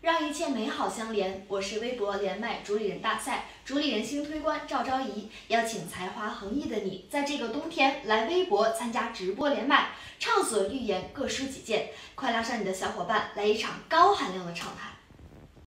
让一切美好相连我是微博连麦主理人大赛主理人星推官赵昭仪邀请才华横溢的你在这个冬天来微博参加直播连麦畅所欲言各抒己见快拉上你的小伙伴来一场高含量的畅谈。